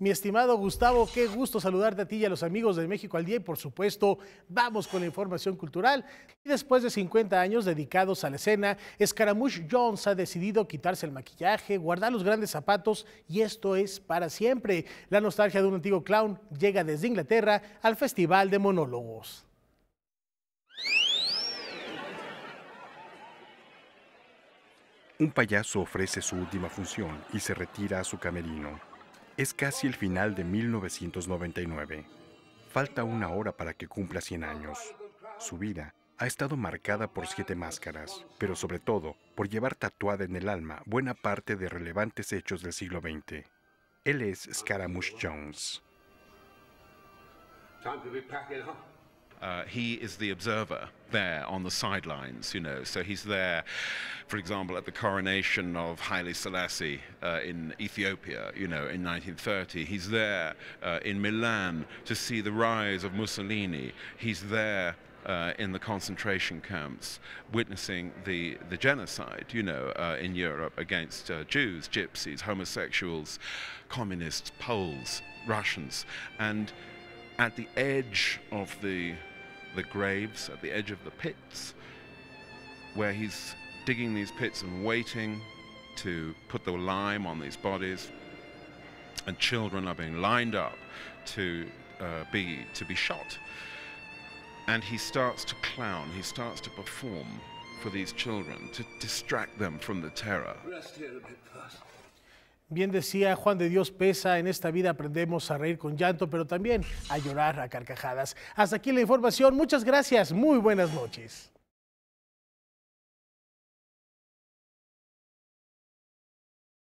Mi estimado Gustavo, qué gusto saludarte a ti y a los amigos de México al Día y por supuesto vamos con la información cultural. Y después de 50 años dedicados a la escena, Scaramouche Jones ha decidido quitarse el maquillaje, guardar los grandes zapatos y esto es para siempre. La nostalgia de un antiguo clown llega desde Inglaterra al Festival de Monólogos. Un payaso ofrece su última función y se retira a su camerino. Es casi el final de 1999. Falta una hora para que cumpla 100 años. Su vida ha estado marcada por siete máscaras, pero sobre todo por llevar tatuada en el alma buena parte de relevantes hechos del siglo XX. Él es Scaramouche Jones. Uh, he is the observer there on the sidelines, you know. So he's there, for example, at the coronation of Haile Selassie uh, in Ethiopia, you know, in 1930. He's there uh, in Milan to see the rise of Mussolini. He's there uh, in the concentration camps, witnessing the, the genocide, you know, uh, in Europe against uh, Jews, gypsies, homosexuals, communists, Poles, Russians. And at the edge of the the graves at the edge of the pits, where he's digging these pits and waiting to put the lime on these bodies, and children are being lined up to uh, be to be shot. And he starts to clown. He starts to perform for these children to distract them from the terror. Rest here a bit first. Bien decía Juan de Dios Pesa, en esta vida aprendemos a reír con llanto, pero también a llorar a carcajadas. Hasta aquí la información, muchas gracias, muy buenas noches.